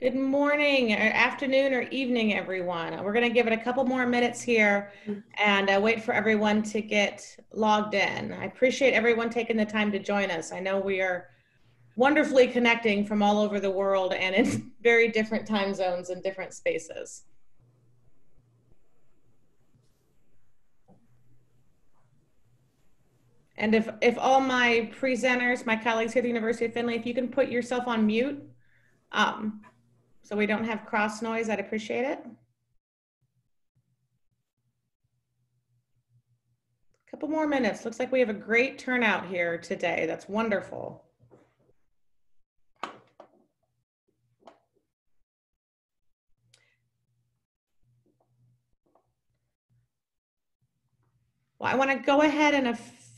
Good morning, or afternoon, or evening, everyone. We're going to give it a couple more minutes here and uh, wait for everyone to get logged in. I appreciate everyone taking the time to join us. I know we are wonderfully connecting from all over the world and in very different time zones and different spaces. And if, if all my presenters, my colleagues here at the University of Findlay, if you can put yourself on mute, um, so we don't have cross noise, I'd appreciate it. A couple more minutes. Looks like we have a great turnout here today. That's wonderful. Well, I want to go ahead and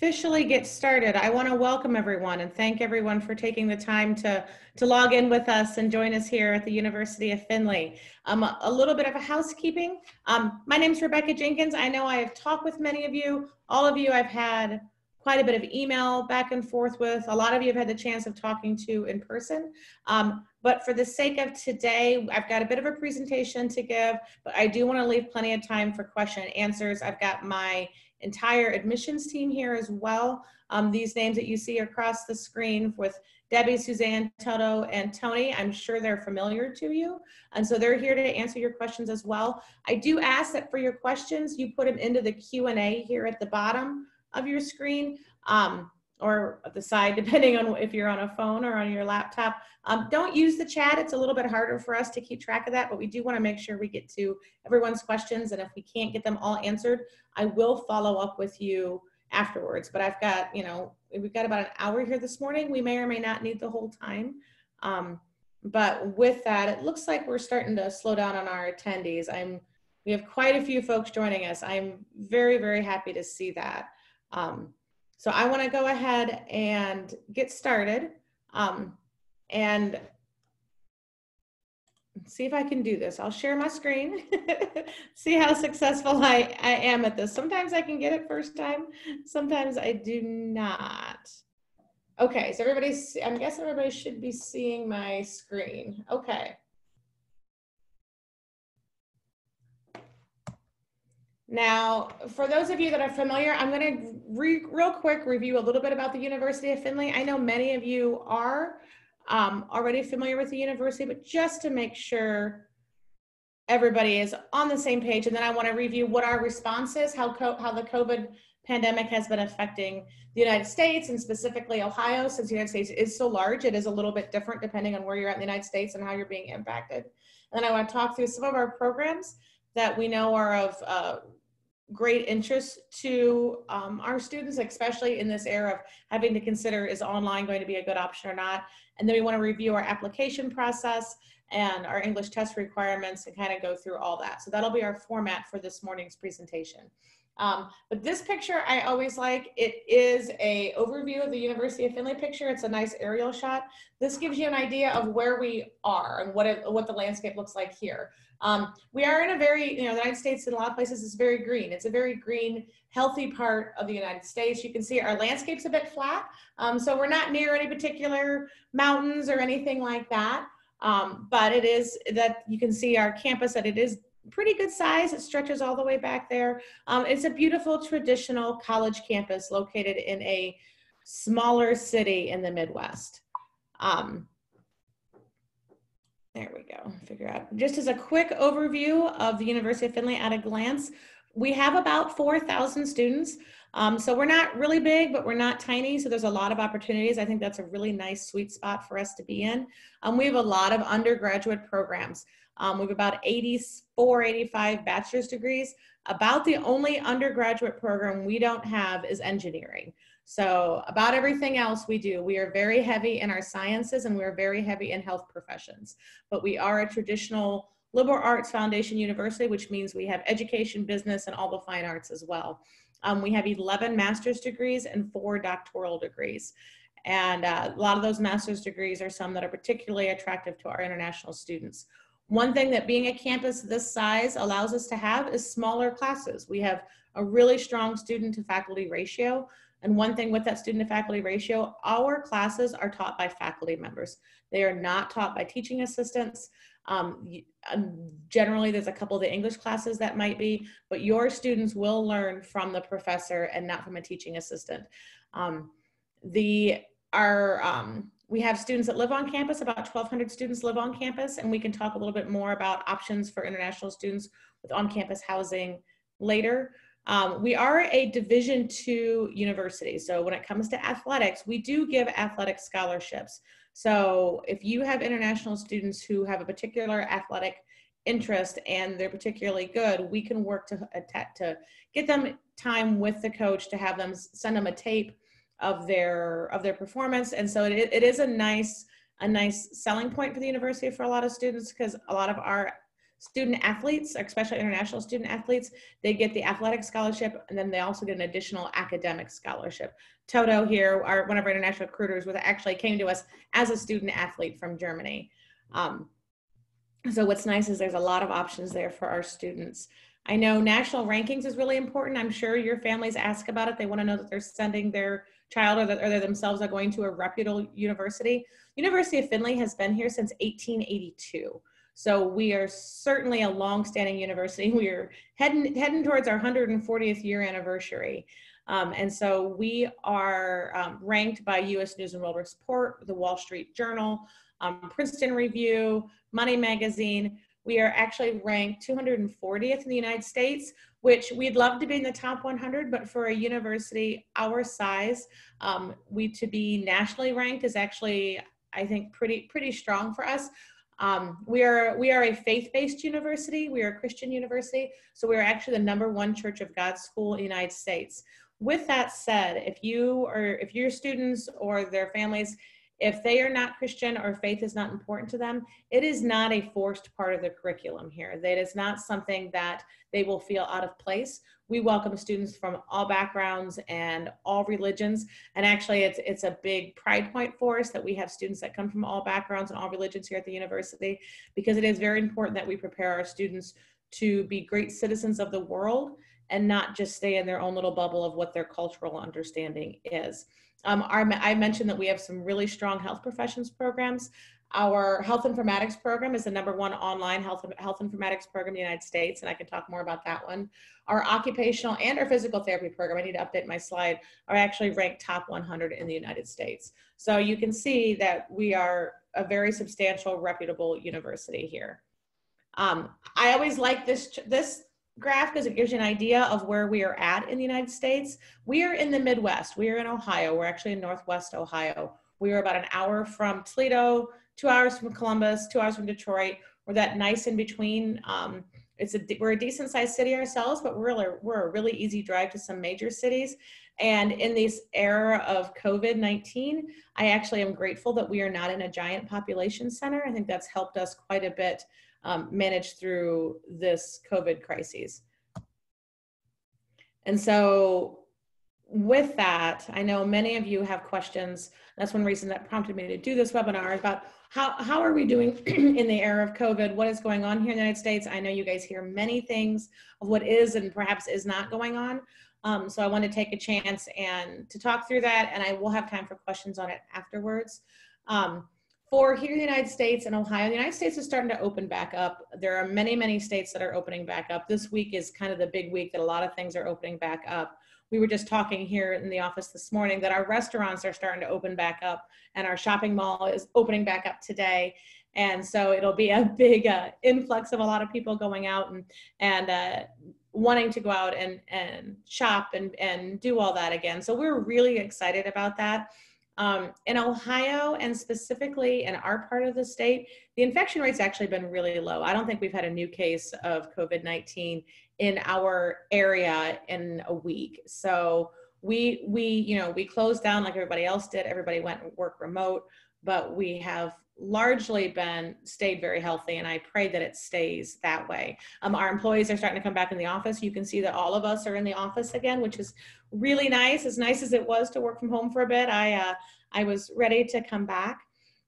officially get started, I want to welcome everyone and thank everyone for taking the time to, to log in with us and join us here at the University of Findlay. Um, a, a little bit of a housekeeping. Um, my name is Rebecca Jenkins. I know I have talked with many of you. All of you I've had quite a bit of email back and forth with. A lot of you have had the chance of talking to in person. Um, but for the sake of today, I've got a bit of a presentation to give, but I do want to leave plenty of time for question and answers. I've got my entire admissions team here as well. Um, these names that you see across the screen with Debbie, Suzanne, Toto, and Tony, I'm sure they're familiar to you. And so they're here to answer your questions as well. I do ask that for your questions, you put them into the Q&A here at the bottom of your screen. Um, or the side, depending on if you're on a phone or on your laptop. Um, don't use the chat. It's a little bit harder for us to keep track of that, but we do want to make sure we get to everyone's questions. And if we can't get them all answered, I will follow up with you afterwards. But I've got, you know, we've got about an hour here this morning. We may or may not need the whole time. Um, but with that, it looks like we're starting to slow down on our attendees. I'm, we have quite a few folks joining us. I'm very, very happy to see that. Um, so I want to go ahead and get started um, and see if I can do this. I'll share my screen, see how successful I, I am at this. Sometimes I can get it first time, sometimes I do not. Okay, so everybody's, I'm guessing everybody should be seeing my screen. Okay. Now, for those of you that are familiar, I'm going to re real quick review a little bit about the University of Findlay. I know many of you are um, already familiar with the university, but just to make sure everybody is on the same page, and then I want to review what our response is, how, how the COVID pandemic has been affecting the United States and specifically Ohio, since the United States is so large, it is a little bit different depending on where you're at in the United States and how you're being impacted. And then I want to talk through some of our programs that we know are of uh, great interest to um, our students, especially in this era of having to consider is online going to be a good option or not. And then we want to review our application process and our English test requirements and kind of go through all that. So that'll be our format for this morning's presentation. Um, but this picture I always like. It is a overview of the University of Findlay picture. It's a nice aerial shot. This gives you an idea of where we are and what it, what the landscape looks like here. Um, we are in a very, you know, the United States in a lot of places is very green. It's a very green, healthy part of the United States. You can see our landscape's a bit flat. Um, so we're not near any particular mountains or anything like that. Um, but it is that you can see our campus that it is pretty good size. It stretches all the way back there. Um, it's a beautiful traditional college campus located in a smaller city in the Midwest. Um, there we go, figure out. Just as a quick overview of the University of Findlay at a glance, we have about 4,000 students. Um, so we're not really big, but we're not tiny. So there's a lot of opportunities. I think that's a really nice sweet spot for us to be in. Um, we have a lot of undergraduate programs. Um, we have about 84, 85 bachelor's degrees. About the only undergraduate program we don't have is engineering. So about everything else we do, we are very heavy in our sciences and we're very heavy in health professions. But we are a traditional liberal arts foundation university, which means we have education, business, and all the fine arts as well. Um, we have 11 master's degrees and four doctoral degrees. And uh, a lot of those master's degrees are some that are particularly attractive to our international students. One thing that being a campus this size allows us to have is smaller classes. We have a really strong student to faculty ratio. And one thing with that student to faculty ratio, our classes are taught by faculty members. They are not taught by teaching assistants. Um, um, generally, there's a couple of the English classes that might be, but your students will learn from the professor and not from a teaching assistant. Um, the our um, we have students that live on campus. About 1,200 students live on campus, and we can talk a little bit more about options for international students with on-campus housing later. Um, we are a Division two university, so when it comes to athletics, we do give athletic scholarships. So if you have international students who have a particular athletic interest and they're particularly good, we can work to, to get them time with the coach to have them send them a tape of their of their performance. And so it, it is a nice a nice selling point for the university for a lot of students because a lot of our student athletes, especially international student athletes, they get the athletic scholarship and then they also get an additional academic scholarship. Toto here, our, one of our international recruiters, was actually came to us as a student athlete from Germany. Um, so what's nice is there's a lot of options there for our students. I know national rankings is really important. I'm sure your families ask about it. They want to know that they're sending their child or that or they themselves are going to a reputable university. University of Findlay has been here since 1882. So we are certainly a long-standing university. We are heading heading towards our 140th year anniversary. Um, and so we are um, ranked by U.S. News and World Report, the Wall Street Journal, um, Princeton Review, Money Magazine. We are actually ranked 240th in the United States, which we'd love to be in the top 100, but for a university our size, um, we to be nationally ranked is actually, I think, pretty pretty strong for us. Um, we are we are a faith-based university. We are a Christian university, so we are actually the number one Church of God school in the United States. With that said, if you or if your students or their families if they are not Christian or faith is not important to them, it is not a forced part of the curriculum here. That is not something that they will feel out of place. We welcome students from all backgrounds and all religions. And actually, it's, it's a big pride point for us that we have students that come from all backgrounds and all religions here at the university, because it is very important that we prepare our students to be great citizens of the world and not just stay in their own little bubble of what their cultural understanding is. Um, our, I mentioned that we have some really strong health professions programs. Our health informatics program is the number one online health, health informatics program in the United States, and I can talk more about that one. Our occupational and our physical therapy program, I need to update my slide, are actually ranked top 100 in the United States. So you can see that we are a very substantial, reputable university here. Um, I always like this, this graph because it gives you an idea of where we are at in the United States. We are in the Midwest. We are in Ohio. We're actually in Northwest Ohio. We are about an hour from Toledo, two hours from Columbus, two hours from Detroit. We're that nice in between. Um, it's a we're a decent sized city ourselves, but we're a, we're a really easy drive to some major cities. And in this era of COVID 19, I actually am grateful that we are not in a giant population center. I think that's helped us quite a bit um, manage through this COVID crisis. And so with that, I know many of you have questions. That's one reason that prompted me to do this webinar about how, how are we doing in the era of COVID? What is going on here in the United States? I know you guys hear many things of what is and perhaps is not going on. Um, so I want to take a chance and to talk through that and I will have time for questions on it afterwards. Um, for here in the United States and Ohio, the United States is starting to open back up. There are many, many states that are opening back up. This week is kind of the big week that a lot of things are opening back up. We were just talking here in the office this morning that our restaurants are starting to open back up and our shopping mall is opening back up today. And so it'll be a big uh, influx of a lot of people going out and, and uh, wanting to go out and, and shop and, and do all that again. So we're really excited about that. Um, in Ohio and specifically in our part of the state, the infection rate's actually been really low. I don't think we've had a new case of COVID 19 in our area in a week. So we, we, you know, we closed down like everybody else did. Everybody went and work remote, but we have largely been stayed very healthy and i pray that it stays that way. Um, our employees are starting to come back in the office. You can see that all of us are in the office again which is really nice. As nice as it was to work from home for a bit i uh, i was ready to come back.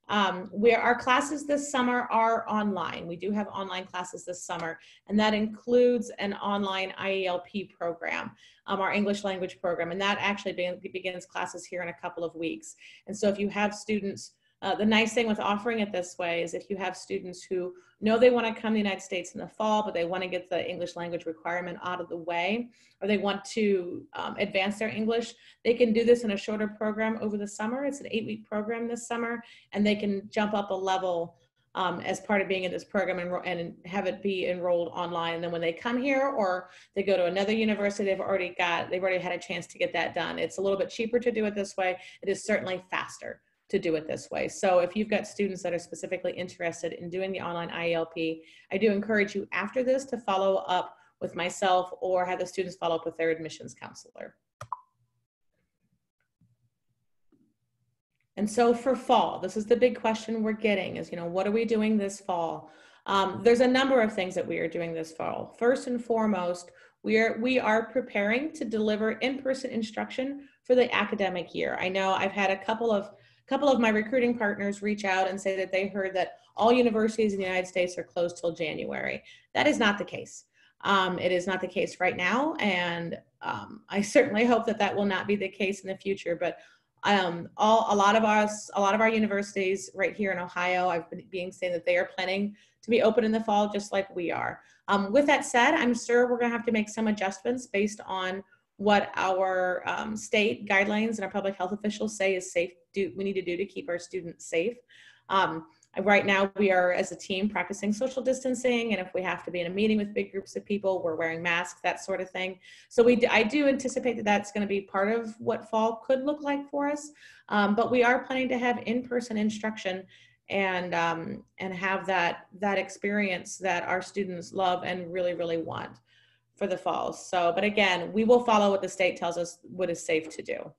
Um, our classes this summer are online. We do have online classes this summer and that includes an online ielp program um, our english language program and that actually begins classes here in a couple of weeks. And so if you have students uh, the nice thing with offering it this way is if you have students who know they want to come to the United States in the fall, but they want to get the English language requirement out of the way, or they want to um, advance their English, they can do this in a shorter program over the summer. It's an eight week program this summer, and they can jump up a level um, as part of being in this program and, and have it be enrolled online. And then when they come here or they go to another university, they've already got, they've already had a chance to get that done. It's a little bit cheaper to do it this way. It is certainly faster to do it this way. So if you've got students that are specifically interested in doing the online IELP, I do encourage you after this to follow up with myself or have the students follow up with their admissions counselor. And so for fall, this is the big question we're getting is, you know, what are we doing this fall? Um, there's a number of things that we are doing this fall. First and foremost, we are, we are preparing to deliver in-person instruction for the academic year. I know I've had a couple of couple of my recruiting partners reach out and say that they heard that all universities in the United States are closed till January. That is not the case. Um, it is not the case right now, and um, I certainly hope that that will not be the case in the future. But um, all a lot of us, a lot of our universities right here in Ohio, I've been being saying that they are planning to be open in the fall, just like we are. Um, with that said, I'm sure we're going to have to make some adjustments based on what our um, state guidelines and our public health officials say is safe. Do we need to do to keep our students safe? Um, right now, we are as a team practicing social distancing, and if we have to be in a meeting with big groups of people, we're wearing masks, that sort of thing. So we, I do anticipate that that's going to be part of what fall could look like for us. Um, but we are planning to have in-person instruction and um, and have that that experience that our students love and really really want for the fall. So, but again, we will follow what the state tells us what is safe to do.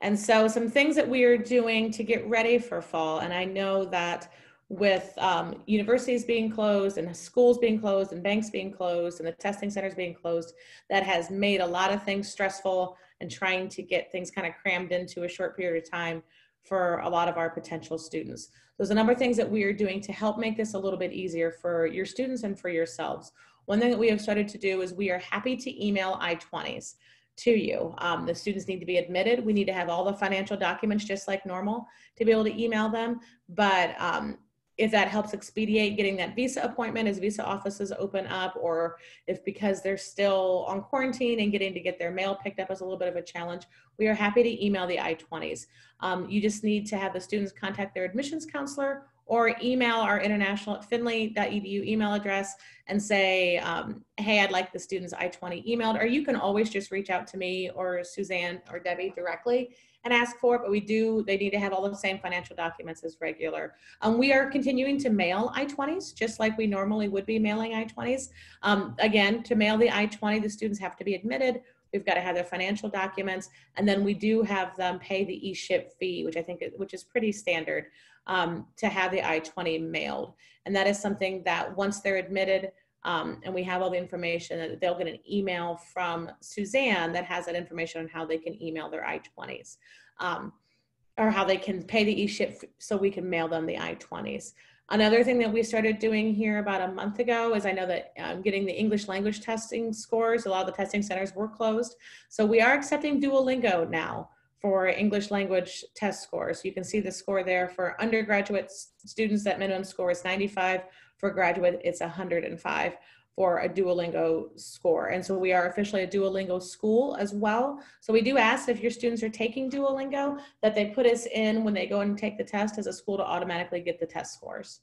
And so some things that we are doing to get ready for fall, and I know that with um, universities being closed and schools being closed and banks being closed and the testing centers being closed, that has made a lot of things stressful and trying to get things kind of crammed into a short period of time for a lot of our potential students. There's a number of things that we are doing to help make this a little bit easier for your students and for yourselves. One thing that we have started to do is we are happy to email I-20s to you. Um, the students need to be admitted. We need to have all the financial documents just like normal to be able to email them. But um, if that helps expedite getting that visa appointment as visa offices open up, or if because they're still on quarantine and getting to get their mail picked up is a little bit of a challenge, we are happy to email the I-20s. Um, you just need to have the students contact their admissions counselor or email our international at findlay.edu email address and say, um, hey, I'd like the students I-20 emailed, or you can always just reach out to me or Suzanne or Debbie directly and ask for it, but we do, they need to have all the same financial documents as regular. Um, we are continuing to mail I-20s, just like we normally would be mailing I-20s. Um, again, to mail the I-20, the students have to be admitted. We've got to have their financial documents, and then we do have them pay the e-ship fee, which I think, which is pretty standard, um, to have the I-20 mailed. And that is something that once they're admitted, um, and we have all the information that they'll get an email from Suzanne that has that information on how they can email their I-20s um, or how they can pay the e-ship so we can mail them the I-20s. Another thing that we started doing here about a month ago is I know that um, getting the English language testing scores, a lot of the testing centers were closed. So we are accepting Duolingo now for English language test scores. You can see the score there for undergraduate students, that minimum score is 95 for graduate, it's 105 for a Duolingo score. And so we are officially a Duolingo school as well. So we do ask if your students are taking Duolingo that they put us in when they go and take the test as a school to automatically get the test scores.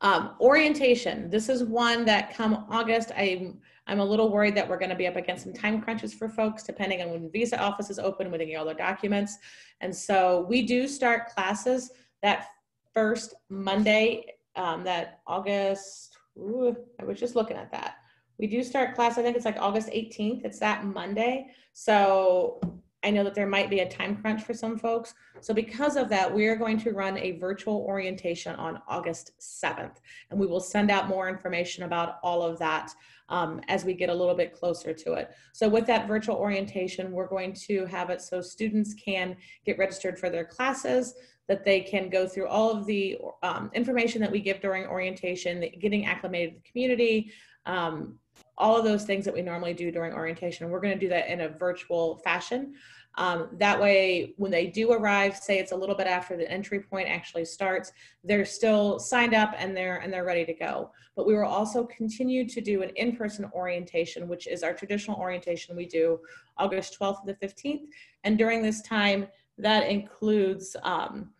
Um, orientation, this is one that come August, I'm, I'm a little worried that we're gonna be up against some time crunches for folks depending on when visa offices open, when they get all their documents. And so we do start classes that first Monday, um, that August, ooh, I was just looking at that. We do start class, I think it's like August 18th. It's that Monday. So I know that there might be a time crunch for some folks. So because of that, we are going to run a virtual orientation on August 7th. And we will send out more information about all of that um, as we get a little bit closer to it. So with that virtual orientation, we're going to have it so students can get registered for their classes that they can go through all of the um, information that we give during orientation, getting acclimated to the community, um, all of those things that we normally do during orientation. We're going to do that in a virtual fashion. Um, that way, when they do arrive, say it's a little bit after the entry point actually starts, they're still signed up and they're and they're ready to go. But we will also continue to do an in-person orientation, which is our traditional orientation we do August 12th to the 15th. And during this time, that includes um,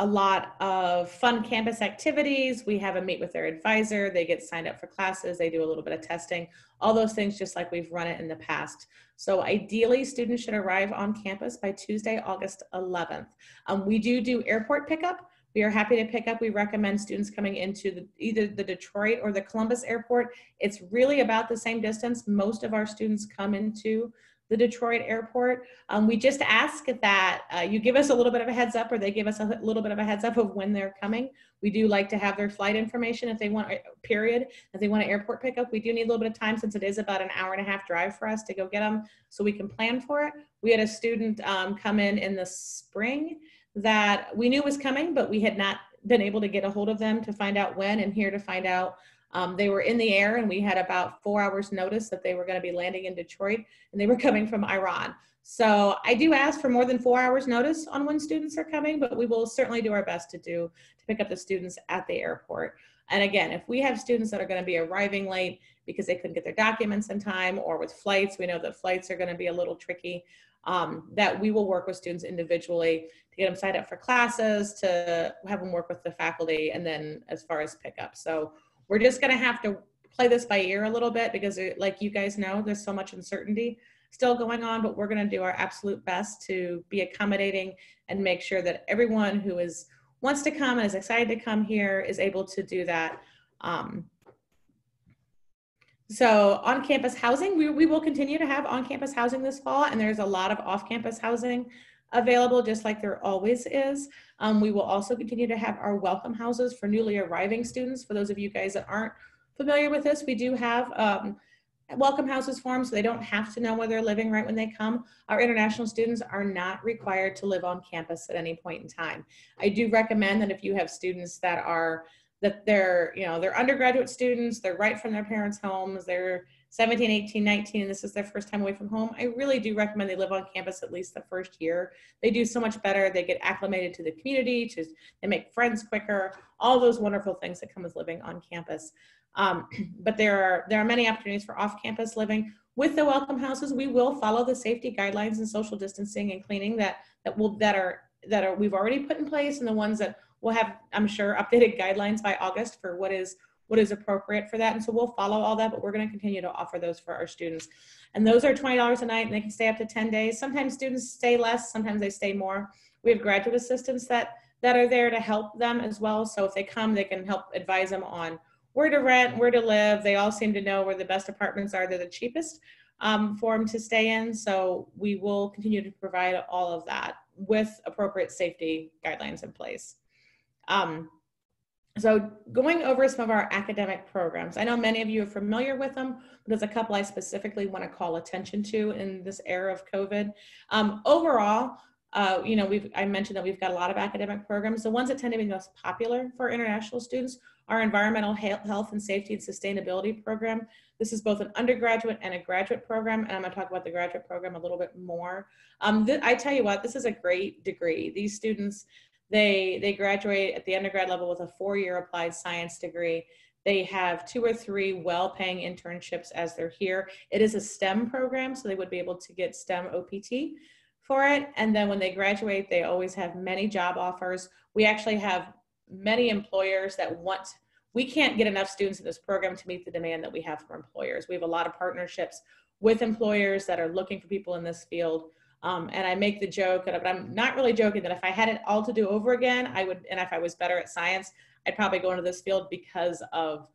a lot of fun campus activities. We have a meet with their advisor. They get signed up for classes. They do a little bit of testing, all those things just like we've run it in the past. So ideally, students should arrive on campus by Tuesday, August 11th. Um, we do do airport pickup. We are happy to pick up. We recommend students coming into the, either the Detroit or the Columbus airport. It's really about the same distance. Most of our students come into the Detroit airport. Um, we just ask that uh, you give us a little bit of a heads up or they give us a little bit of a heads up of when they're coming. We do like to have their flight information if they want, period, if they want an airport pickup. We do need a little bit of time since it is about an hour and a half drive for us to go get them so we can plan for it. We had a student um, come in in the spring that we knew was coming, but we had not been able to get a hold of them to find out when and here to find out um, they were in the air and we had about four hours notice that they were going to be landing in Detroit and they were coming from Iran. So I do ask for more than four hours notice on when students are coming, but we will certainly do our best to do to pick up the students at the airport. And again, if we have students that are going to be arriving late because they couldn't get their documents in time or with flights, we know that flights are going to be a little tricky, um, that we will work with students individually to get them signed up for classes, to have them work with the faculty, and then as far as pickup. So we're just going to have to play this by ear a little bit because it, like you guys know, there's so much uncertainty still going on, but we're going to do our absolute best to be accommodating and make sure that everyone who is wants to come and is excited to come here is able to do that. Um, so on-campus housing, we, we will continue to have on-campus housing this fall, and there's a lot of off-campus housing available, just like there always is. Um, we will also continue to have our welcome houses for newly arriving students. For those of you guys that aren't familiar with this, we do have um, welcome houses for them so they don't have to know where they're living right when they come. Our international students are not required to live on campus at any point in time. I do recommend that if you have students that are that they're, you know, they're undergraduate students, they're right from their parents' homes, they're 17, 18, 19, and this is their first time away from home, I really do recommend they live on campus at least the first year. They do so much better. They get acclimated to the community, to, they make friends quicker, all those wonderful things that come with living on campus. Um, but there are, there are many opportunities for off-campus living. With the welcome houses, we will follow the safety guidelines and social distancing and cleaning that, that will, that are, that are, we've already put in place and the ones that will have, I'm sure, updated guidelines by August for what is what is appropriate for that. And so we'll follow all that, but we're going to continue to offer those for our students. And those are $20 a night and they can stay up to 10 days. Sometimes students stay less, sometimes they stay more. We have graduate assistants that, that are there to help them as well. So if they come, they can help advise them on where to rent, where to live. They all seem to know where the best apartments are. They're the cheapest um, for them to stay in. So we will continue to provide all of that with appropriate safety guidelines in place. Um, so going over some of our academic programs, I know many of you are familiar with them, but there's a couple I specifically want to call attention to in this era of COVID. Um, overall, uh, you know, we've, I mentioned that we've got a lot of academic programs. The ones that tend to be most popular for international students are environmental health and safety and sustainability program. This is both an undergraduate and a graduate program, and I'm gonna talk about the graduate program a little bit more. Um, I tell you what, this is a great degree. These students, they, they graduate at the undergrad level with a four-year applied science degree. They have two or three well-paying internships as they're here. It is a STEM program, so they would be able to get STEM OPT for it. And then when they graduate, they always have many job offers. We actually have many employers that want, we can't get enough students in this program to meet the demand that we have for employers. We have a lot of partnerships with employers that are looking for people in this field. Um, and I make the joke, but I'm not really joking that if I had it all to do over again, I would, and if I was better at science, I'd probably go into this field because of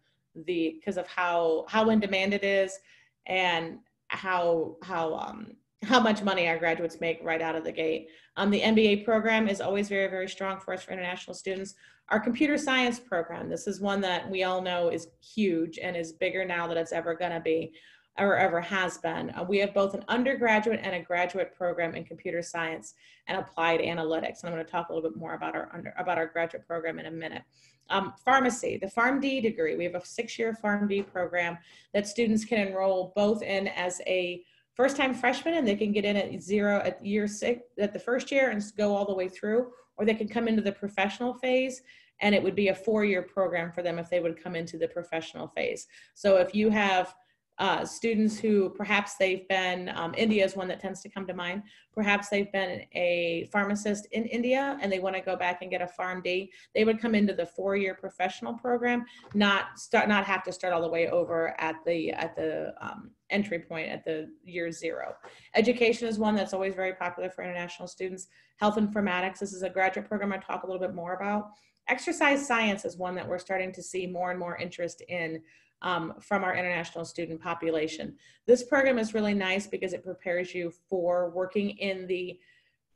the, because of how, how in demand it is and how, how, um, how much money our graduates make right out of the gate. Um, the MBA program is always very, very strong for us for international students. Our computer science program, this is one that we all know is huge and is bigger now than it's ever gonna be or ever has been. Uh, we have both an undergraduate and a graduate program in computer science and applied analytics. And I'm going to talk a little bit more about our under, about our graduate program in a minute. Um, pharmacy, the PharmD degree. We have a six-year PharmD program that students can enroll both in as a first time freshman, and they can get in at zero at year six at the first year and go all the way through or they can come into the professional phase and it would be a four year program for them if they would come into the professional phase so if you have uh, students who perhaps they've been, um, India is one that tends to come to mind. Perhaps they've been a pharmacist in India and they want to go back and get a PharmD. They would come into the four-year professional program, not start, not have to start all the way over at the at the um, entry point at the year zero. Education is one that's always very popular for international students. Health informatics. This is a graduate program I talk a little bit more about. Exercise science is one that we're starting to see more and more interest in um, from our international student population. This program is really nice because it prepares you for working in the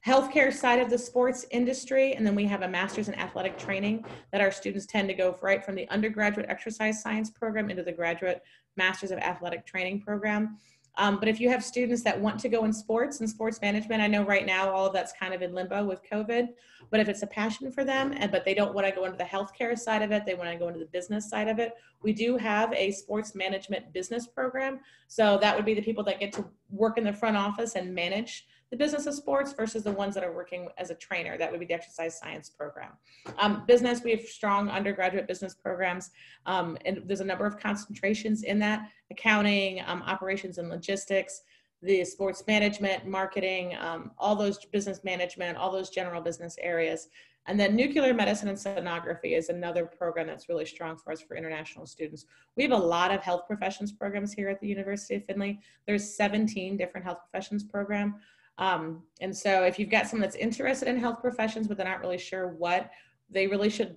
healthcare side of the sports industry. And then we have a master's in athletic training that our students tend to go right from the undergraduate exercise science program into the graduate master's of athletic training program. Um, but if you have students that want to go in sports and sports management, I know right now all of that's kind of in limbo with COVID, but if it's a passion for them, and but they don't want to go into the healthcare side of it, they want to go into the business side of it. We do have a sports management business program. So that would be the people that get to work in the front office and manage the business of sports versus the ones that are working as a trainer. That would be the exercise science program. Um, business, we have strong undergraduate business programs, um, and there's a number of concentrations in that accounting, um, operations and logistics, the sports management, marketing, um, all those business management, all those general business areas. And then nuclear medicine and sonography is another program that's really strong for us for international students. We have a lot of health professions programs here at the University of Findlay. There's 17 different health professions program. Um, and so if you've got someone that's interested in health professions, but they're not really sure what, they really should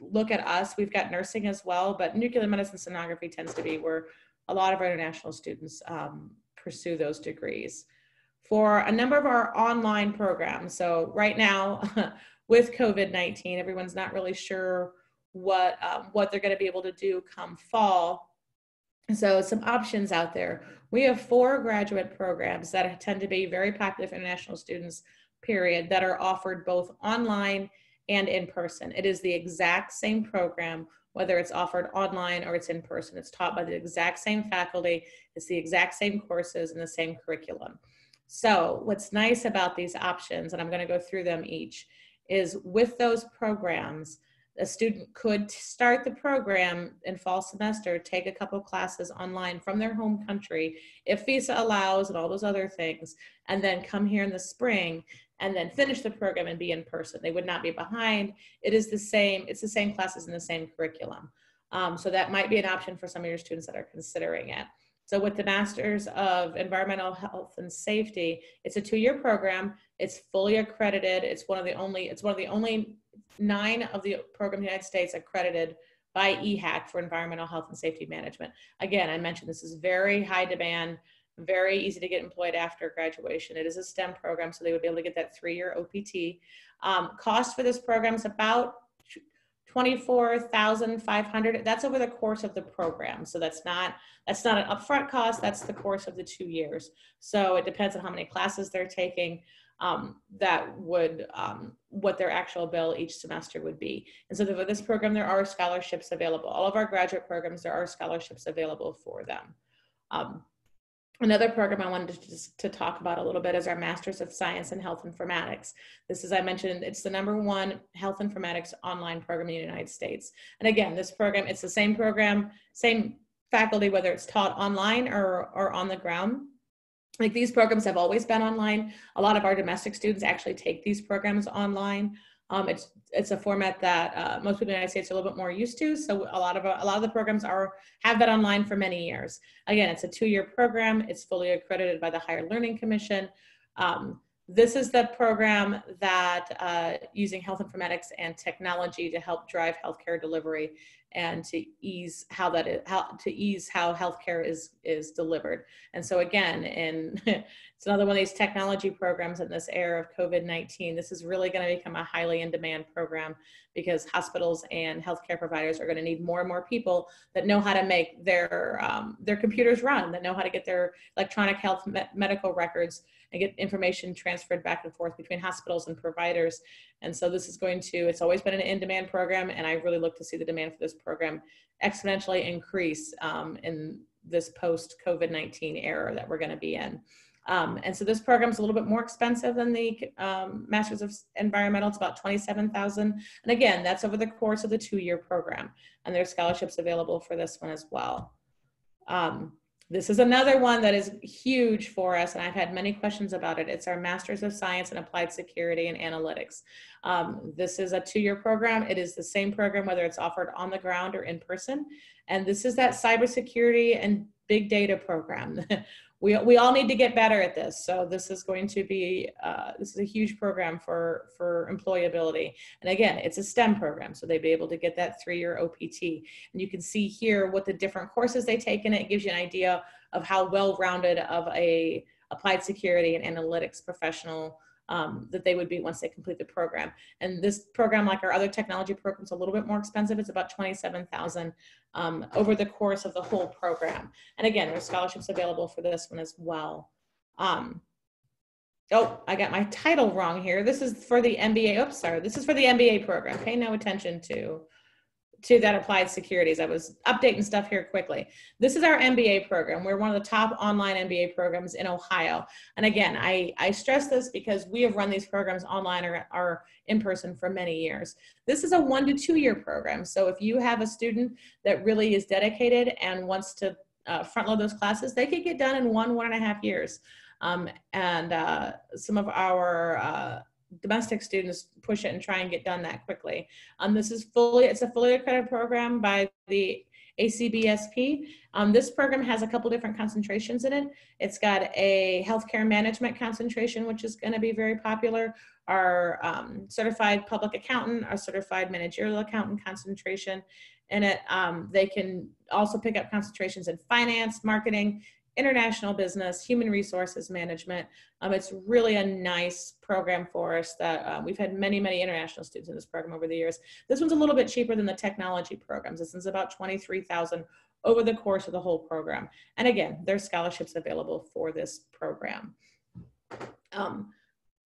look at us. We've got nursing as well, but nuclear medicine sonography tends to be where a lot of our international students um, pursue those degrees. For a number of our online programs, so right now with COVID-19, everyone's not really sure what, um, what they're gonna be able to do come fall. So some options out there. We have four graduate programs that tend to be very popular for international students, period, that are offered both online and in person. It is the exact same program, whether it's offered online or it's in person. It's taught by the exact same faculty, it's the exact same courses and the same curriculum. So what's nice about these options, and I'm gonna go through them each, is with those programs, a student could start the program in fall semester, take a couple classes online from their home country, if visa allows and all those other things, and then come here in the spring and then finish the program and be in person. They would not be behind. It is the same, it's the same classes and the same curriculum. Um, so that might be an option for some of your students that are considering it. So with the Masters of Environmental Health and Safety, it's a two-year program. It's fully accredited. It's one of the only, it's one of the only nine of the programs in the United States accredited by EHAC for environmental health and safety management. Again, I mentioned this is very high demand, very easy to get employed after graduation. It is a STEM program, so they would be able to get that three-year OPT. Um, cost for this program is about 24,500. That's over the course of the program. So that's not, that's not an upfront cost. That's the course of the two years. So it depends on how many classes they're taking um, that would um, what their actual bill each semester would be. And so for this program, there are scholarships available. All of our graduate programs, there are scholarships available for them. Um, another program I wanted to, to talk about a little bit is our Masters of Science in Health Informatics. This, as I mentioned, it's the number one health informatics online program in the United States. And again, this program, it's the same program, same faculty, whether it's taught online or, or on the ground like these programs have always been online. A lot of our domestic students actually take these programs online. Um, it's it's a format that uh, most people in the United States are a little bit more used to. So a lot of a lot of the programs are have been online for many years. Again, it's a two-year program. It's fully accredited by the Higher Learning Commission. Um, this is the program that uh, using health informatics and technology to help drive healthcare delivery and to ease how that is, how to ease how healthcare is is delivered. And so again, in it's another one of these technology programs in this era of COVID-19. This is really going to become a highly in demand program because hospitals and healthcare providers are going to need more and more people that know how to make their um, their computers run, that know how to get their electronic health me medical records and get information transferred back and forth between hospitals and providers. And so this is going to, it's always been an in-demand program, and I really look to see the demand for this program exponentially increase um, in this post COVID-19 era that we're going to be in. Um, and so this program is a little bit more expensive than the um, Masters of Environmental. It's about 27,000. And again, that's over the course of the two-year program. And there's scholarships available for this one as well. Um, this is another one that is huge for us, and I've had many questions about it. It's our Masters of Science in Applied Security and Analytics. Um, this is a two-year program. It is the same program whether it's offered on the ground or in person. And this is that cybersecurity and big data program. we, we all need to get better at this. So this is going to be, uh, this is a huge program for, for employability. And again, it's a STEM program, so they'd be able to get that three-year OPT. And you can see here what the different courses they take in it. It gives you an idea of how well-rounded of a applied security and analytics professional um, that they would be once they complete the program. And this program, like our other technology programs, a little bit more expensive. It's about 27,000 um, over the course of the whole program. And again, there's scholarships available for this one as well. Um, oh, I got my title wrong here. This is for the MBA. Oops, sorry. This is for the MBA program. Pay no attention to to that applied securities. I was updating stuff here quickly. This is our MBA program. We're one of the top online MBA programs in Ohio. And again, I, I stress this because we have run these programs online or, or in person for many years. This is a one to two year program. So if you have a student that really is dedicated and wants to uh, front load those classes, they could get done in one, one and a half years. Um, and uh, some of our uh, domestic students push it and try and get done that quickly. Um, this is fully, it's a fully accredited program by the ACBSP. Um, this program has a couple different concentrations in it. It's got a healthcare management concentration, which is going to be very popular. Our um, certified public accountant, our certified managerial accountant concentration in it. Um, they can also pick up concentrations in finance, marketing, international business, human resources management. Um, it's really a nice program for us that uh, we've had many, many international students in this program over the years. This one's a little bit cheaper than the technology programs. This one's about 23,000 over the course of the whole program. And again, there's scholarships available for this program. Um,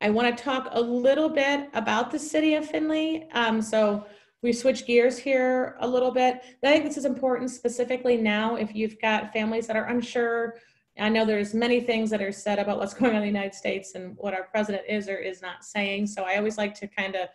I want to talk a little bit about the city of Findlay. Um, so we switch gears here a little bit. I think this is important specifically now if you've got families that are unsure. I know there's many things that are said about what's going on in the United States and what our president is or is not saying. So I always like to kind of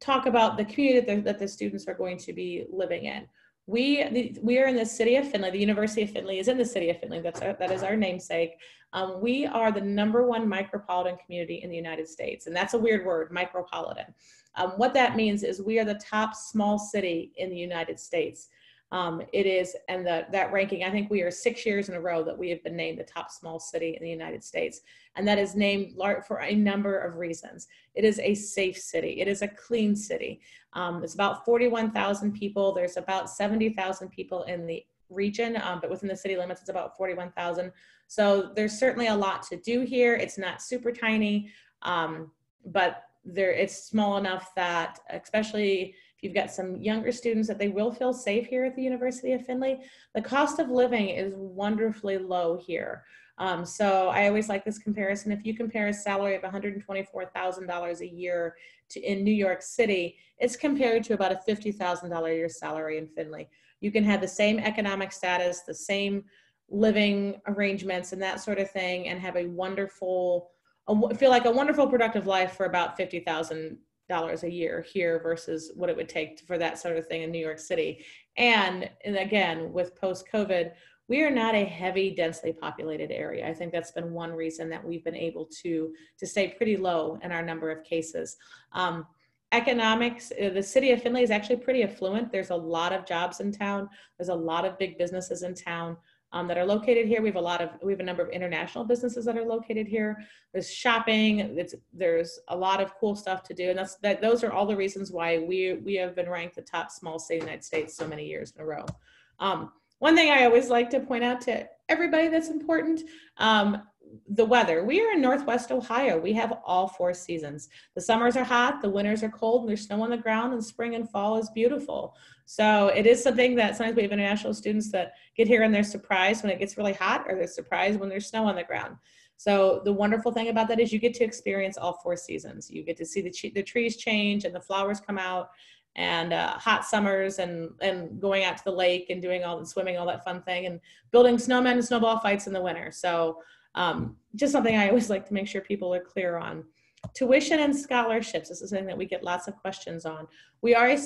talk about the community that the, that the students are going to be living in. We, the, we are in the city of Findlay. The University of Findlay is in the city of Findlay. That's our, that is our namesake. Um, we are the number one micropolitan community in the United States. And that's a weird word, micropolitan. Um, what that means is we are the top small city in the United States. Um, it is, and the, that ranking, I think we are six years in a row that we have been named the top small city in the United States. And that is named for a number of reasons. It is a safe city. It is a clean city. Um, it's about 41,000 people. There's about 70,000 people in the region, um, but within the city limits, it's about 41,000. So there's certainly a lot to do here. It's not super tiny, um, but there it's small enough that especially if you've got some younger students that they will feel safe here at the University of Findlay. The cost of living is wonderfully low here. Um, so I always like this comparison. If you compare a salary of $124,000 a year to in New York City, it's compared to about a $50,000 a year salary in Findlay. You can have the same economic status, the same living arrangements and that sort of thing and have a wonderful a, feel like a wonderful productive life for about fifty thousand dollars a year here versus what it would take for that sort of thing in New York City. And, and again, with post COVID, we are not a heavy densely populated area. I think that's been one reason that we've been able to to stay pretty low in our number of cases. Um, economics uh, the city of findlay is actually pretty affluent. There's a lot of jobs in town. There's a lot of big businesses in town um, that are located here. We have a lot of, we have a number of international businesses that are located here. There's shopping, it's, there's a lot of cool stuff to do. And that's, that, those are all the reasons why we, we have been ranked the top small state in the United States so many years in a row. Um, one thing I always like to point out to everybody that's important, um, the weather. We are in Northwest Ohio. We have all four seasons. The summers are hot, the winters are cold, and there's snow on the ground, and spring and fall is beautiful. So it is something that sometimes we have international students that get here and they're surprised when it gets really hot, or they're surprised when there's snow on the ground. So the wonderful thing about that is you get to experience all four seasons. You get to see the, the trees change and the flowers come out and uh, hot summers and and going out to the lake and doing all the swimming, all that fun thing, and building snowmen and snowball fights in the winter. So um, just something I always like to make sure people are clear on. Tuition and scholarships. This is something that we get lots of questions on. We are a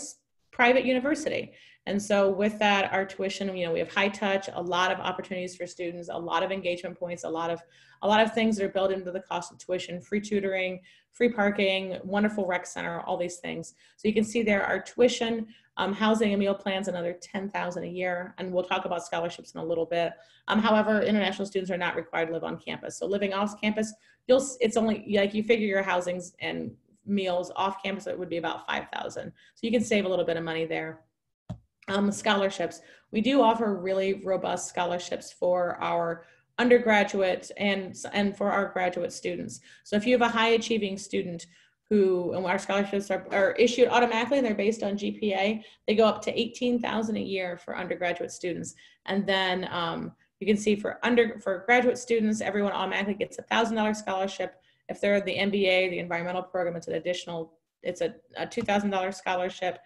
private university. And so with that, our tuition, you know, we have high touch, a lot of opportunities for students, a lot of engagement points, a lot of a lot of things that are built into the cost of tuition, free tutoring, free parking, wonderful rec center, all these things. So you can see there our tuition, um, housing and meal plans, another 10,000 a year. And we'll talk about scholarships in a little bit. Um, however, international students are not required to live on campus. So living off campus, you'll, it's only like you figure your housings and meals off campus, it would be about 5,000. So you can save a little bit of money there. Um, scholarships. We do offer really robust scholarships for our undergraduate and, and for our graduate students. So if you have a high achieving student who, and our scholarships are, are issued automatically and they're based on GPA, they go up to 18,000 a year for undergraduate students. And then um, you can see for under for graduate students, everyone automatically gets a thousand dollar scholarship if they're the MBA, the environmental program, it's an additional, it's a, a $2,000 scholarship.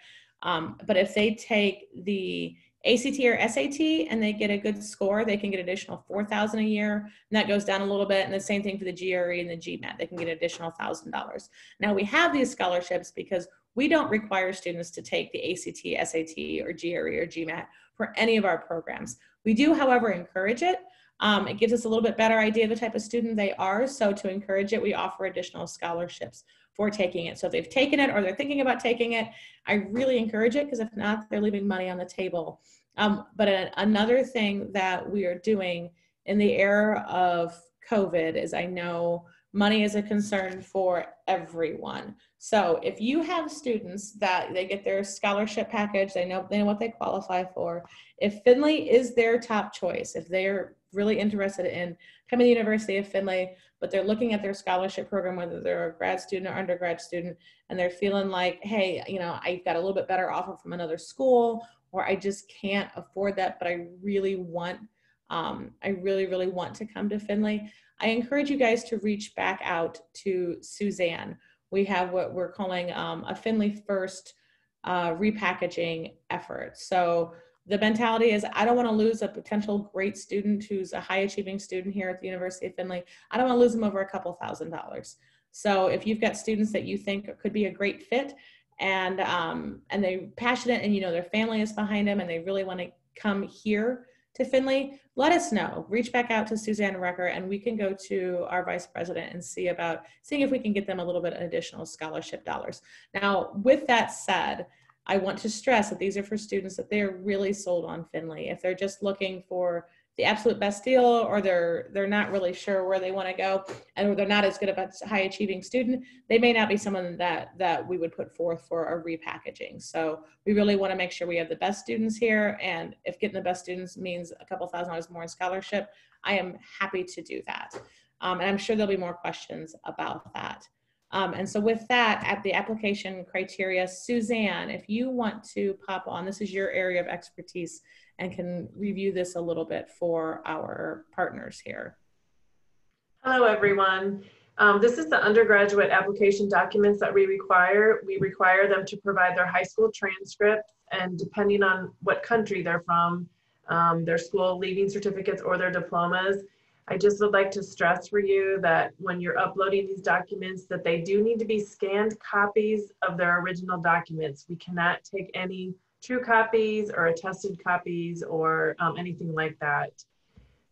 Um, but if they take the ACT or SAT and they get a good score, they can get additional 4,000 a year. And that goes down a little bit. And the same thing for the GRE and the GMAT, they can get additional $1,000. Now we have these scholarships because we don't require students to take the ACT, SAT, or GRE or GMAT for any of our programs. We do, however, encourage it. Um, it gives us a little bit better idea of the type of student they are. So to encourage it, we offer additional scholarships for taking it. So if they've taken it or they're thinking about taking it, I really encourage it because if not, they're leaving money on the table. Um, but a, another thing that we are doing in the era of COVID is I know money is a concern for everyone. So if you have students that they get their scholarship package, they know they know what they qualify for. If Findlay is their top choice, if they're really interested in coming to the University of Findlay, but they're looking at their scholarship program, whether they're a grad student or undergrad student, and they're feeling like, hey, you know, I got a little bit better offer from another school, or I just can't afford that, but I really want, um, I really, really want to come to Findlay. I encourage you guys to reach back out to Suzanne. We have what we're calling um, a Findlay First uh, repackaging effort. So the mentality is I don't want to lose a potential great student who's a high achieving student here at the University of Findlay. I don't want to lose them over a couple thousand dollars. So if you've got students that you think could be a great fit and um, and they're passionate and you know their family is behind them and they really want to come here to Findlay, let us know. Reach back out to Suzanne Recker and we can go to our vice president and see about seeing if we can get them a little bit additional scholarship dollars. Now, with that said, I want to stress that these are for students that they're really sold on Findlay. If they're just looking for the absolute best deal or they're they're not really sure where they want to go and they're not as good of a high achieving student they may not be someone that that we would put forth for a repackaging. So we really want to make sure we have the best students here and if getting the best students means a couple thousand dollars more in scholarship i am happy to do that. Um, and i'm sure there'll be more questions about that um, and so with that, at the application criteria, Suzanne, if you want to pop on, this is your area of expertise and can review this a little bit for our partners here. Hello, everyone. Um, this is the undergraduate application documents that we require. We require them to provide their high school transcript and depending on what country they're from, um, their school leaving certificates or their diplomas. I just would like to stress for you that when you're uploading these documents that they do need to be scanned copies of their original documents. We cannot take any true copies or attested copies or um, anything like that.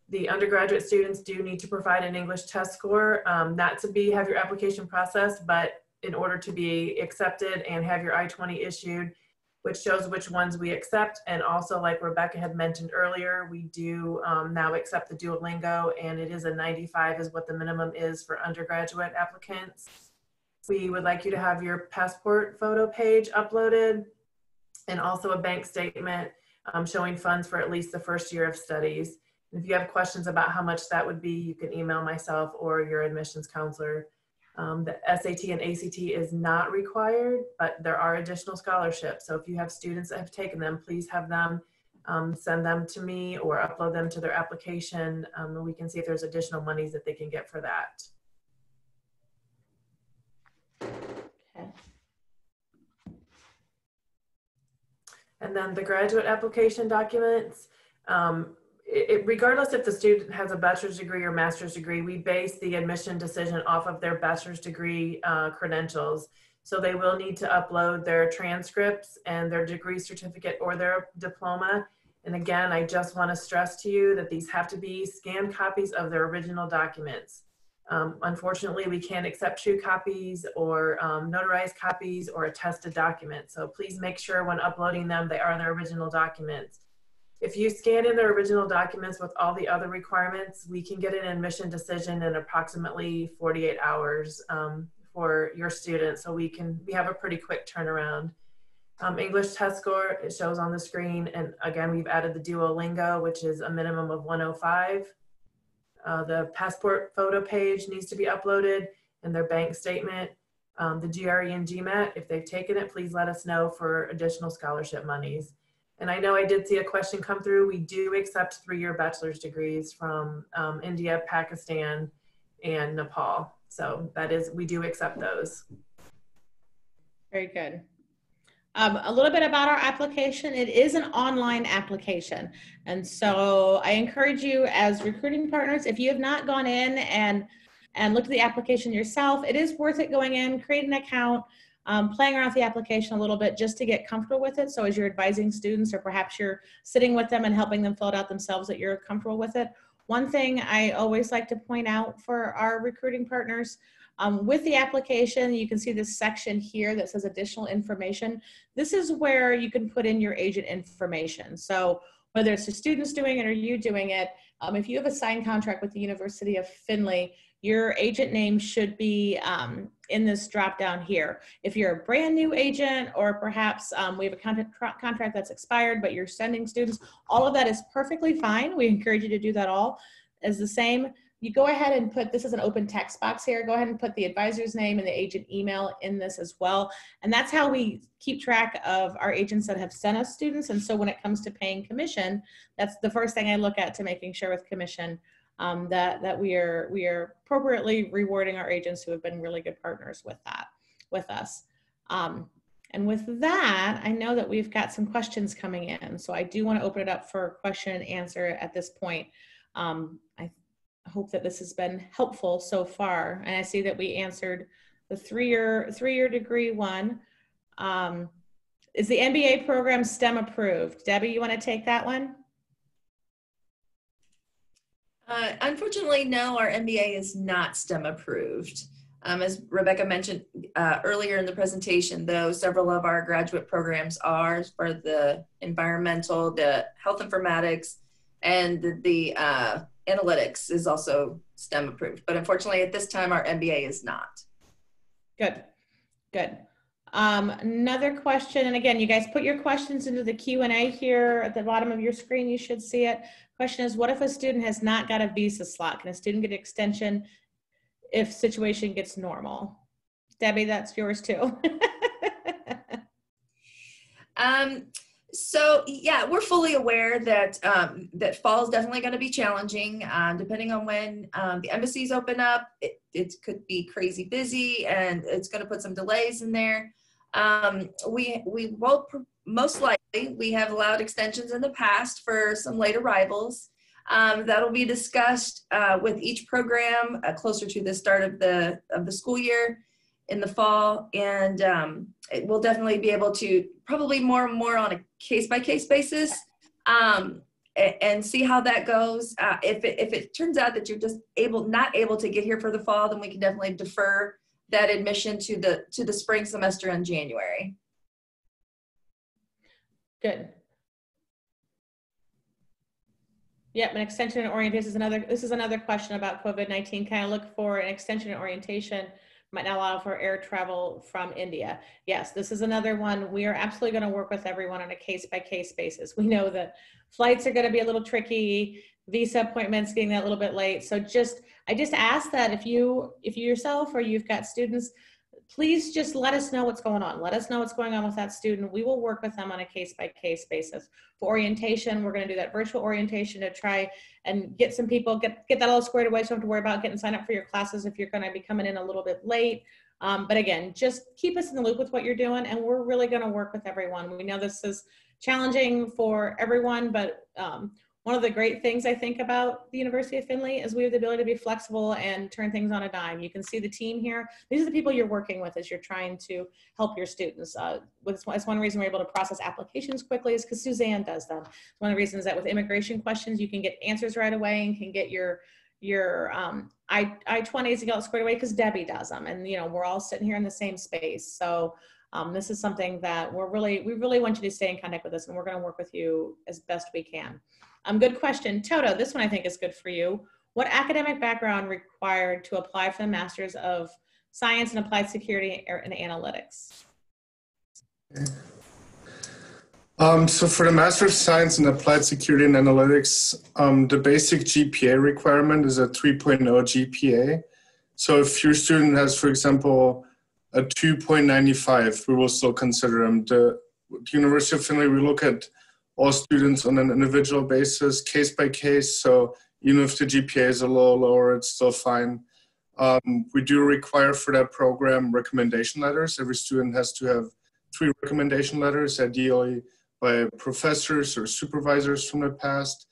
The undergraduate students do need to provide an English test score, um, not to be have your application processed, but in order to be accepted and have your I-20 issued, which shows which ones we accept. And also, like Rebecca had mentioned earlier, we do um, now accept the Duolingo, and it is a 95 is what the minimum is for undergraduate applicants. We would like you to have your passport photo page uploaded and also a bank statement um, showing funds for at least the first year of studies. If you have questions about how much that would be, you can email myself or your admissions counselor. Um, the SAT and ACT is not required, but there are additional scholarships. So if you have students that have taken them, please have them um, send them to me or upload them to their application um, and we can see if there's additional monies that they can get for that. Okay. And then the graduate application documents, um, it, regardless if the student has a bachelor's degree or master's degree, we base the admission decision off of their bachelor's degree uh, credentials. So they will need to upload their transcripts and their degree certificate or their diploma. And again, I just want to stress to you that these have to be scanned copies of their original documents. Um, unfortunately, we can't accept true copies or um, notarized copies or attested documents. So please make sure when uploading them, they are their original documents. If you scan in their original documents with all the other requirements, we can get an admission decision in approximately 48 hours um, for your student. So we can, we have a pretty quick turnaround. Um, English test score, it shows on the screen. And again, we've added the Duolingo, which is a minimum of 105. Uh, the passport photo page needs to be uploaded and their bank statement. Um, the GRE and GMAT, if they've taken it, please let us know for additional scholarship monies. And I know I did see a question come through. We do accept three-year bachelor's degrees from um, India, Pakistan, and Nepal. So that is, we do accept those. Very good. Um, a little bit about our application. It is an online application. And so I encourage you as recruiting partners, if you have not gone in and and looked at the application yourself, it is worth it going in, create an account, um, playing around with the application a little bit just to get comfortable with it. So as you're advising students or perhaps you're sitting with them and helping them fill it out themselves that you're comfortable with it. One thing I always like to point out for our recruiting partners, um, with the application, you can see this section here that says additional information. This is where you can put in your agent information. So whether it's the students doing it or you doing it, um, if you have a signed contract with the University of Findlay, your agent name should be um, in this drop down here. If you're a brand new agent or perhaps um, we have a contract, contract that's expired but you're sending students, all of that is perfectly fine. We encourage you to do that all as the same. You go ahead and put, this is an open text box here, go ahead and put the advisor's name and the agent email in this as well. And that's how we keep track of our agents that have sent us students. And so when it comes to paying commission, that's the first thing I look at to making sure with commission um, that that we are we are appropriately rewarding our agents who have been really good partners with that with us. Um, and with that, I know that we've got some questions coming in, so I do want to open it up for question and answer at this point. Um, I hope that this has been helpful so far, and I see that we answered the three-year three-year degree one. Um, is the MBA program STEM approved? Debbie, you want to take that one? Uh, unfortunately, no, our MBA is not STEM approved. Um, as Rebecca mentioned uh, earlier in the presentation, though, several of our graduate programs are for the environmental, the health informatics, and the, uh, analytics is also STEM approved. But unfortunately, at this time, our MBA is not. Good, good. Um, another question, and again, you guys put your questions into the Q&A here at the bottom of your screen. You should see it. Question is, what if a student has not got a visa slot? Can a student get an extension if situation gets normal? Debbie, that's yours too. um, so yeah, we're fully aware that um, that fall is definitely going to be challenging. Um, depending on when um, the embassies open up, it, it could be crazy busy, and it's going to put some delays in there. Um, we we will most likely we have allowed extensions in the past for some late arrivals. Um, that'll be discussed uh, with each program uh, closer to the start of the of the school year in the fall, and um, it will definitely be able to probably more and more on a case by case basis. Um, and see how that goes. Uh, if it, if it turns out that you're just able not able to get here for the fall, then we can definitely defer that admission to the to the spring semester in January. Good. Yep, an extension and orientation is another, this is another question about COVID-19. Kind of look for an extension and orientation might not allow for air travel from India. Yes, this is another one. We are absolutely going to work with everyone on a case by case basis. We know that flights are going to be a little tricky, visa appointments getting that a little bit late. So just, I just ask that if you, if you yourself or you've got students please just let us know what's going on. Let us know what's going on with that student. We will work with them on a case by case basis. For orientation, we're going to do that virtual orientation to try and get some people, get, get that all squared away so you don't have to worry about getting signed up for your classes if you're going to be coming in a little bit late. Um, but again, just keep us in the loop with what you're doing and we're really going to work with everyone. We know this is challenging for everyone, but um, one of the great things I think about the University of Findlay is we have the ability to be flexible and turn things on a dime. You can see the team here. These are the people you're working with as you're trying to help your students. Uh, it's one reason we're able to process applications quickly is because Suzanne does them. It's one of the reasons that with immigration questions, you can get answers right away and can get your your um, I, I-20s and get it squared away because Debbie does them. And, you know, we're all sitting here in the same space. So um, this is something that we're really, we really want you to stay in contact with us and we're going to work with you as best we can. Um, good question. Toto, this one I think is good for you. What academic background required to apply for the Masters of Science and Applied Security and Analytics? Um, so for the Master of Science in Applied Security and Analytics, um, the basic GPA requirement is a 3.0 GPA. So if your student has, for example, a 2.95, we will still consider them. The, the University of Findlay, we look at all students on an individual basis, case by case. So even if the GPA is a little lower, it's still fine. Um, we do require for that program recommendation letters. Every student has to have three recommendation letters, ideally by professors or supervisors from the past,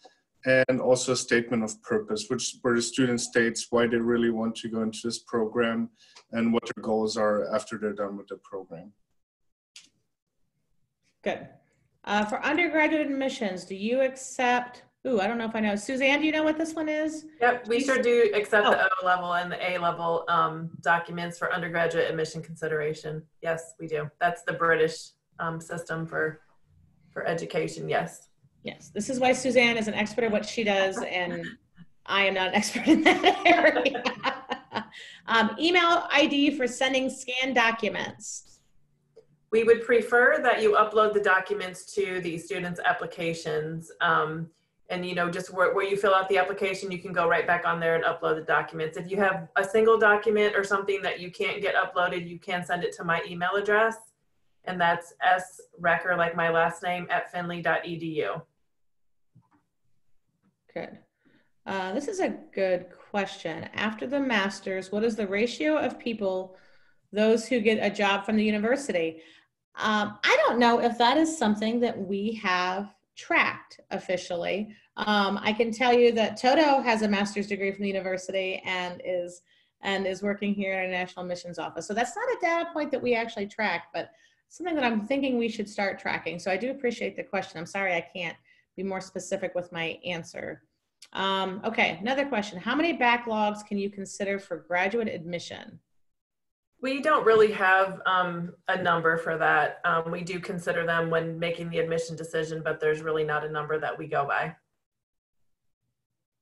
and also a statement of purpose, which where the student states why they really want to go into this program and what their goals are after they're done with the program. Good. Uh, for undergraduate admissions, do you accept, ooh, I don't know if I know. Suzanne, do you know what this one is? Yep, we sure do accept the O level and the A level um, documents for undergraduate admission consideration. Yes, we do. That's the British um, system for for education. Yes. Yes, this is why Suzanne is an expert at what she does, and I am not an expert in that area. um, email ID for sending scanned documents. We would prefer that you upload the documents to the students' applications. Um, and you know, just where, where you fill out the application, you can go right back on there and upload the documents. If you have a single document or something that you can't get uploaded, you can send it to my email address and that's S like my last name, at findlay.edu. Good. Uh, this is a good question. After the master's, what is the ratio of people, those who get a job from the university? Um, I don't know if that is something that we have tracked officially. Um, I can tell you that Toto has a master's degree from the university and is and is working here at our national missions office. So that's not a data point that we actually track, but something that I'm thinking we should start tracking. So I do appreciate the question. I'm sorry I can't be more specific with my answer. Um, okay, another question. How many backlogs can you consider for graduate admission? We don't really have um, a number for that. Um, we do consider them when making the admission decision, but there's really not a number that we go by.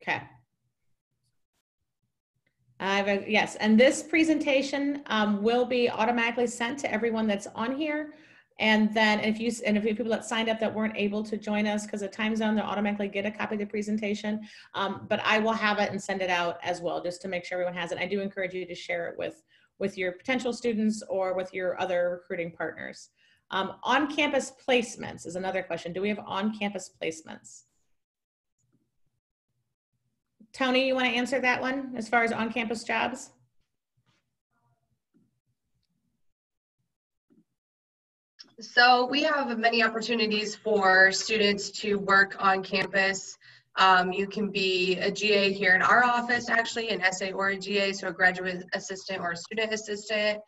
Okay. I have a, yes, and this presentation um, will be automatically sent to everyone that's on here. And then if you, and if you people that signed up that weren't able to join us because of time zone, they'll automatically get a copy of the presentation. Um, but I will have it and send it out as well, just to make sure everyone has it. I do encourage you to share it with, with your potential students or with your other recruiting partners. Um, on-campus placements is another question. Do we have on-campus placements? Tony, you want to answer that one as far as on-campus jobs? So we have many opportunities for students to work on campus. Um, you can be a GA here in our office, actually, an SA or a GA, so a graduate assistant or a student assistant.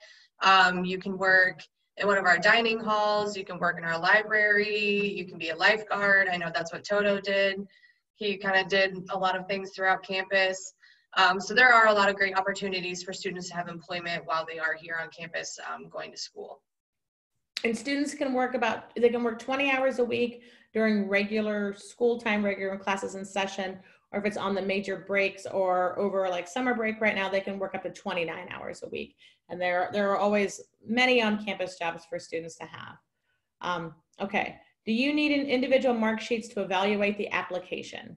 Um, you can work in one of our dining halls. You can work in our library. You can be a lifeguard. I know that's what Toto did. He kind of did a lot of things throughout campus. Um, so there are a lot of great opportunities for students to have employment while they are here on campus um, going to school. And students can work about, they can work 20 hours a week during regular school time, regular classes in session, or if it's on the major breaks or over like summer break right now, they can work up to 29 hours a week. And there, there are always many on-campus jobs for students to have. Um, okay, do you need an individual mark sheets to evaluate the application?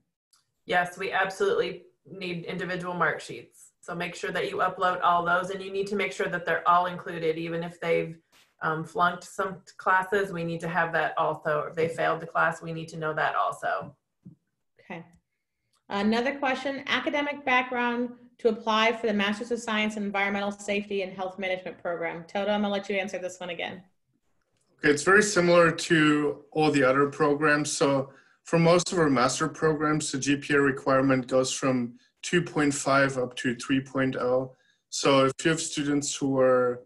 Yes, we absolutely need individual mark sheets. So make sure that you upload all those and you need to make sure that they're all included, even if they've um, flunked some classes, we need to have that also. If they failed the class, we need to know that also. Okay. Another question, academic background to apply for the Masters of Science in Environmental Safety and Health Management program. Toto, I'm gonna let you answer this one again. Okay, it's very similar to all the other programs. So for most of our master programs, the GPA requirement goes from 2.5 up to 3.0. So if you have students who are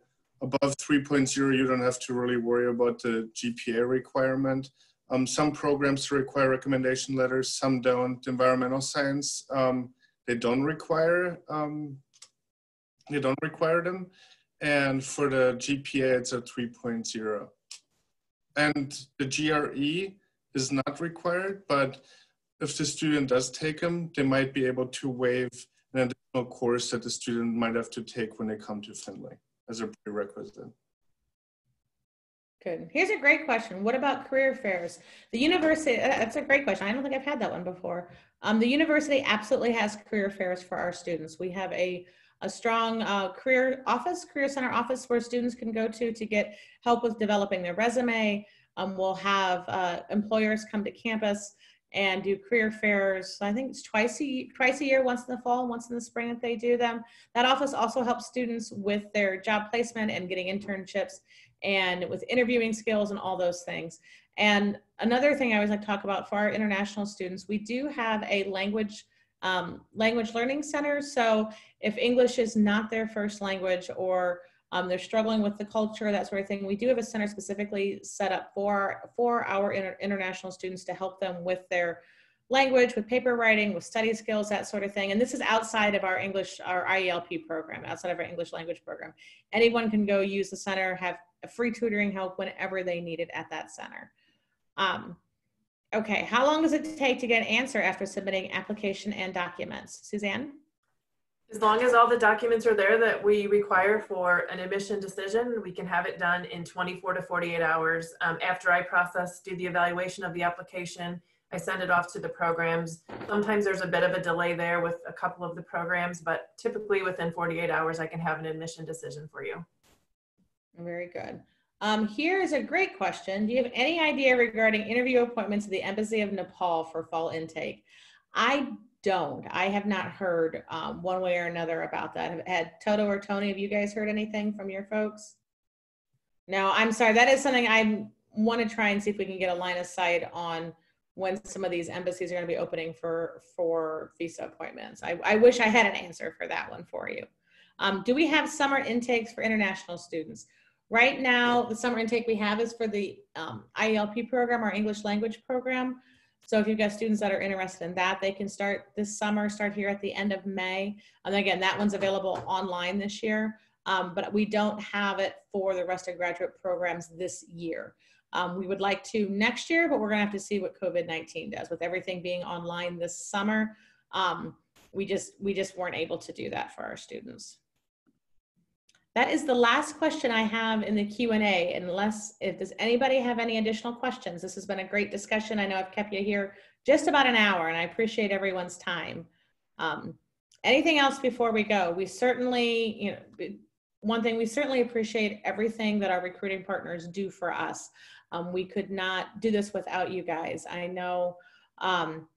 above 3.0, you don't have to really worry about the GPA requirement. Um, some programs require recommendation letters, some don't. Environmental science, um, they don't require um, they don't require them. And for the GPA, it's a 3.0. And the GRE is not required, but if the student does take them, they might be able to waive an additional course that the student might have to take when they come to Findlay as a prerequisite. Good. Here's a great question. What about career fairs? The university, uh, that's a great question. I don't think I've had that one before. Um, the university absolutely has career fairs for our students. We have a, a strong uh, career office, career center office where students can go to to get help with developing their resume. Um, we'll have uh, employers come to campus and do career fairs. I think it's twice a, twice a year, once in the fall, once in the spring if they do them. That office also helps students with their job placement and getting internships and with interviewing skills and all those things. And another thing I always like to talk about for our international students, we do have a language um, language learning center. So if English is not their first language or um, they're struggling with the culture, that sort of thing, we do have a center specifically set up for, for our inter international students to help them with their language, with paper writing, with study skills, that sort of thing. And this is outside of our English, our IELP program, outside of our English language program. Anyone can go use the center, have free tutoring help whenever they need it at that center. Um, okay, how long does it take to get an answer after submitting application and documents? Suzanne? As long as all the documents are there that we require for an admission decision, we can have it done in 24 to 48 hours. Um, after I process, do the evaluation of the application, I send it off to the programs. Sometimes there's a bit of a delay there with a couple of the programs, but typically within 48 hours, I can have an admission decision for you. Very good. Um, here is a great question. Do you have any idea regarding interview appointments at the Embassy of Nepal for fall intake? I don't. I have not heard um, one way or another about that. Had Toto or Tony, have you guys heard anything from your folks? No, I'm sorry. That is something I want to try and see if we can get a line of sight on when some of these embassies are going to be opening for for visa appointments. I, I wish I had an answer for that one for you. Um, do we have summer intakes for international students? Right now, the summer intake we have is for the um, IELP program, our English language program. So if you've got students that are interested in that, they can start this summer, start here at the end of May. And again, that one's available online this year, um, but we don't have it for the rest of graduate programs this year. Um, we would like to next year, but we're gonna have to see what COVID-19 does. With everything being online this summer, um, we just we just weren't able to do that for our students. That is the last question I have in the Q&A, unless, if does anybody have any additional questions? This has been a great discussion. I know I've kept you here just about an hour and I appreciate everyone's time. Um, anything else before we go? We certainly, you know, one thing, we certainly appreciate everything that our recruiting partners do for us. Um, we could not do this without you guys. I know um,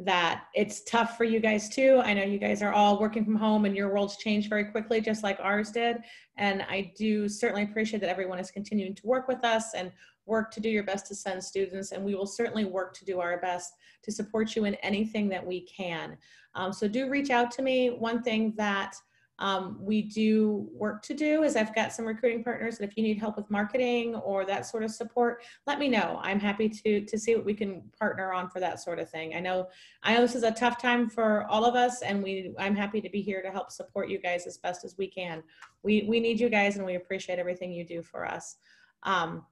that it's tough for you guys too. I know you guys are all working from home and your worlds change very quickly, just like ours did. And I do certainly appreciate that everyone is continuing to work with us and work to do your best to send students. And we will certainly work to do our best to support you in anything that we can. Um, so do reach out to me. One thing that um, we do work to do is I've got some recruiting partners and if you need help with marketing or that sort of support, let me know. I'm happy to, to see what we can partner on for that sort of thing. I know, I know this is a tough time for all of us and we, I'm happy to be here to help support you guys as best as we can. We, we need you guys and we appreciate everything you do for us. Um,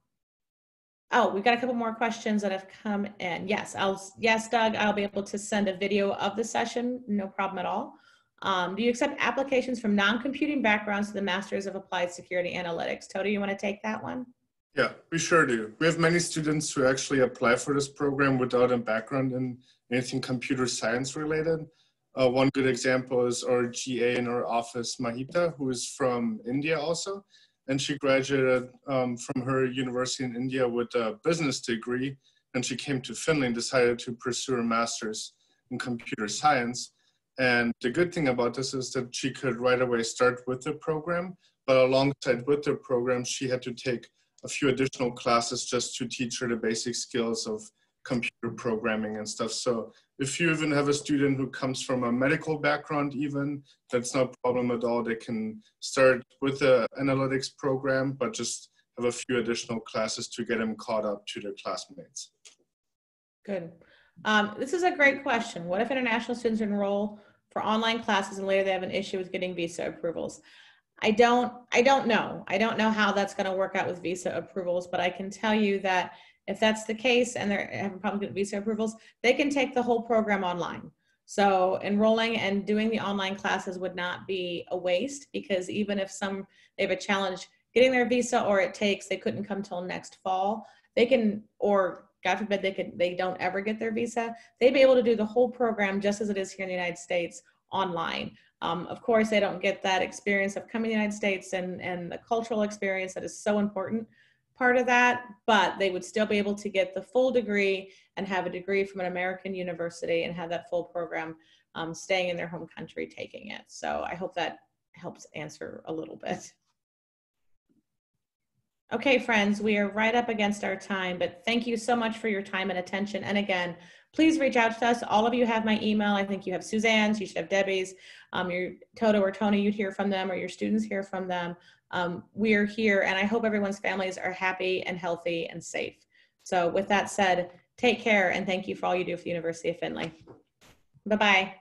Oh, we've got a couple more questions that have come in. Yes, I'll, yes, Doug, I'll be able to send a video of the session. No problem at all. Um, do you accept applications from non-computing backgrounds to the Masters of Applied Security Analytics? Toto, you want to take that one? Yeah, we sure do. We have many students who actually apply for this program without a background in anything computer science related. Uh, one good example is our GA in our office, Mahita, who is from India also. And she graduated um, from her university in India with a business degree. And she came to Findlay, decided to pursue her master's in computer science. And the good thing about this is that she could right away start with the program, but alongside with the program, she had to take a few additional classes just to teach her the basic skills of computer programming and stuff. So if you even have a student who comes from a medical background even, that's no problem at all. They can start with the analytics program, but just have a few additional classes to get them caught up to their classmates. Good. Um, this is a great question. What if international students enroll for online classes and later they have an issue with getting visa approvals? I don't, I don't know. I don't know how that's going to work out with visa approvals, but I can tell you that if that's the case and they're having problems with visa approvals, they can take the whole program online. So enrolling and doing the online classes would not be a waste because even if some, they have a challenge getting their visa or it takes, they couldn't come till next fall, they can, or God forbid they could, they don't ever get their visa, they'd be able to do the whole program just as it is here in the United States online. Um, of course, they don't get that experience of coming to the United States and, and the cultural experience that is so important part of that, but they would still be able to get the full degree and have a degree from an American university and have that full program um, staying in their home country taking it. So I hope that helps answer a little bit. Okay, friends, we are right up against our time, but thank you so much for your time and attention. And again, please reach out to us. All of you have my email. I think you have Suzanne's, you should have Debbie's, um, your Toto or Tony, you'd hear from them, or your students hear from them. Um, we're here, and I hope everyone's families are happy and healthy and safe. So with that said, take care, and thank you for all you do for the University of Findlay. Bye-bye.